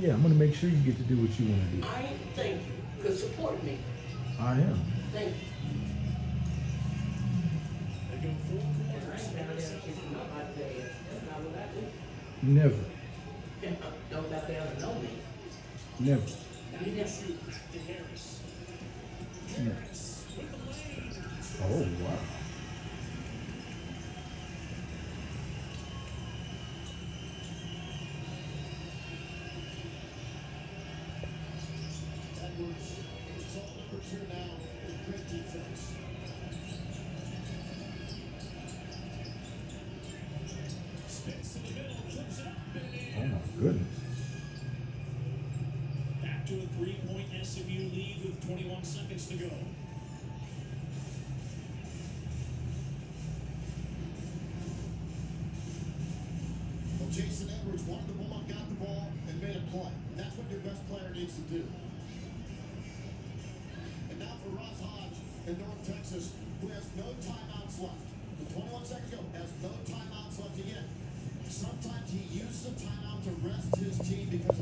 Yeah, I'm gonna make sure you get to do what you want to do. I thank you for supporting me. I am. Thank you. They go four And I quarters. ain't down there kissing nobody's ass. That's not what I do. Never, Don't there to know me. never. Never. Shoot oh, back Edwards is all number two now with great defense. Spins in the middle, clips it up, Oh my goodness. back to a three-point SMU lead with 21 seconds to go. Well, Jason Edwards wanted the ball, got the ball, and made a play. That's what your best player needs to do. In North Texas, who has no timeouts left. The 21 seconds ago has no timeouts left again. Sometimes he uses a timeout to rest his team because